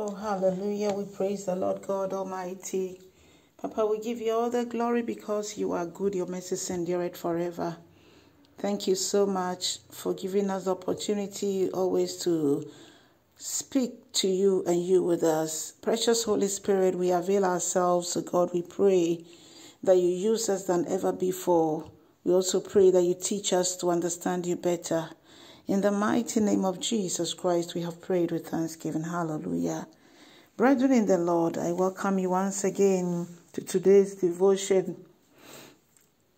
Oh, hallelujah. We praise the Lord God Almighty. Papa, we give you all the glory because you are good. Your mercy endure it forever. Thank you so much for giving us the opportunity always to speak to you and you with us. Precious Holy Spirit, we avail ourselves to God. We pray that you use us than ever before. We also pray that you teach us to understand you better. In the mighty name of Jesus Christ, we have prayed with thanksgiving. Hallelujah. Brethren in the Lord, I welcome you once again to today's devotion.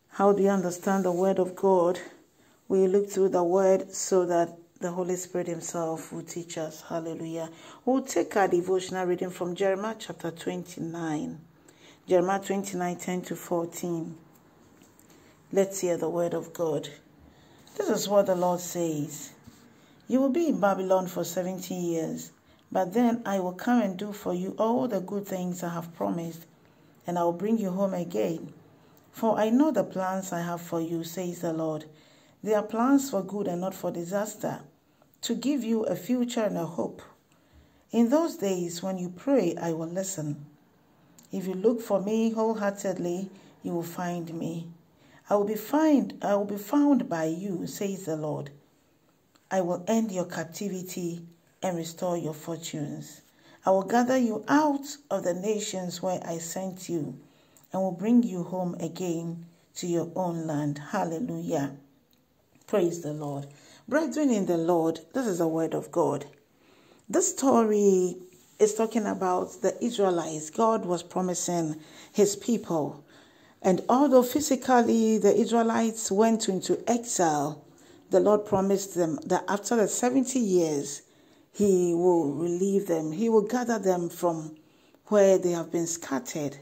How do you understand the Word of God? We look through the Word so that the Holy Spirit Himself will teach us. Hallelujah. We'll take our devotional reading from Jeremiah chapter 29. Jeremiah 29 10 to 14. Let's hear the Word of God. This is what the Lord says You will be in Babylon for 70 years, but then I will come and do for you all the good things I have promised, and I will bring you home again. For I know the plans I have for you, says the Lord. They are plans for good and not for disaster, to give you a future and a hope. In those days, when you pray, I will listen. If you look for me wholeheartedly, you will find me. I will be find I will be found by you, says the Lord. I will end your captivity and restore your fortunes. I will gather you out of the nations where I sent you and will bring you home again to your own land. Hallelujah. Praise the Lord. Brethren in the Lord, this is the word of God. This story is talking about the Israelites. God was promising his people and although physically the Israelites went into exile, the Lord promised them that after the 70 years, He will relieve them, He will gather them from where they have been scattered.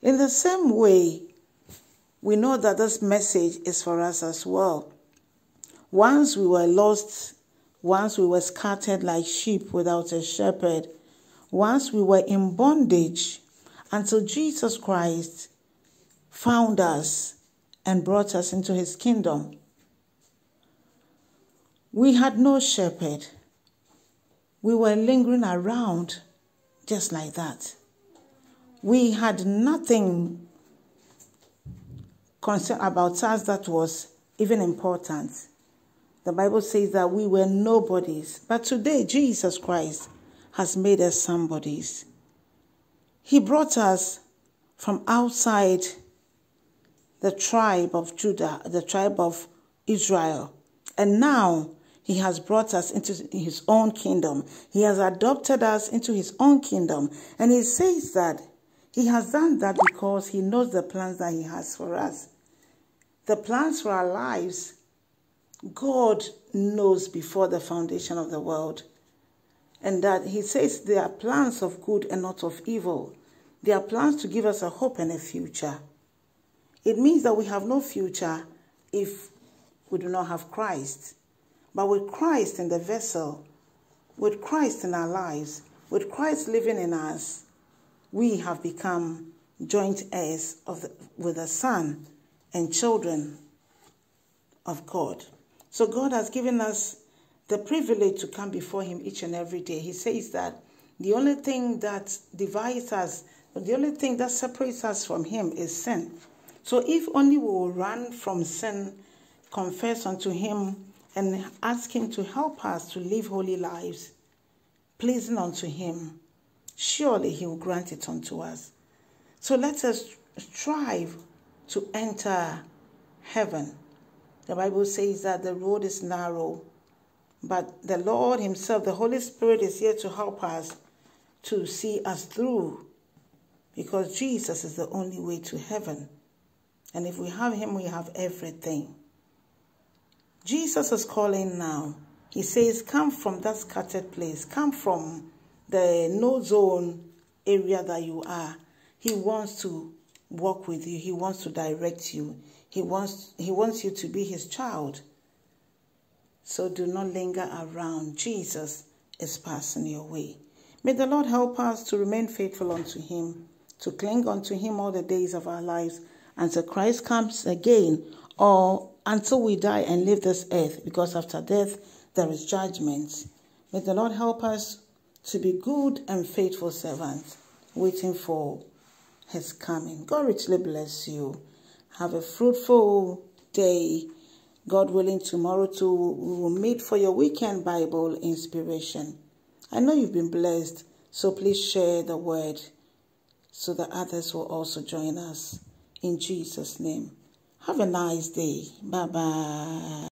In the same way, we know that this message is for us as well. Once we were lost, once we were scattered like sheep without a shepherd, once we were in bondage until Jesus Christ found us and brought us into his kingdom. We had no shepherd. We were lingering around just like that. We had nothing concerned about us that was even important. The Bible says that we were nobodies, but today Jesus Christ has made us somebodies. He brought us from outside the tribe of Judah, the tribe of Israel. And now he has brought us into his own kingdom. He has adopted us into his own kingdom. And he says that he has done that because he knows the plans that he has for us. The plans for our lives, God knows before the foundation of the world. And that he says they are plans of good and not of evil. They are plans to give us a hope and a future. It means that we have no future if we do not have Christ. But with Christ in the vessel, with Christ in our lives, with Christ living in us, we have become joint heirs of the, with the Son and children of God. So God has given us the privilege to come before Him each and every day. He says that the only thing that divides us, the only thing that separates us from Him is sin. So if only we will run from sin, confess unto Him, and ask Him to help us to live holy lives, pleasing unto Him, surely He will grant it unto us. So let us strive to enter heaven. The Bible says that the road is narrow, but the Lord Himself, the Holy Spirit, is here to help us to see us through because Jesus is the only way to heaven. And if we have him, we have everything. Jesus is calling now. He says, come from that scattered place. Come from the no zone area that you are. He wants to walk with you. He wants to direct you. He wants, he wants you to be his child. So do not linger around. Jesus is passing your way. May the Lord help us to remain faithful unto him, to cling unto him all the days of our lives, until Christ comes again or until we die and leave this earth because after death there is judgment. May the Lord help us to be good and faithful servants, waiting for his coming. God richly bless you. Have a fruitful day. God willing, tomorrow too, we will meet for your weekend Bible inspiration. I know you've been blessed, so please share the word so that others will also join us. In Jesus' name. Have a nice day. Bye bye.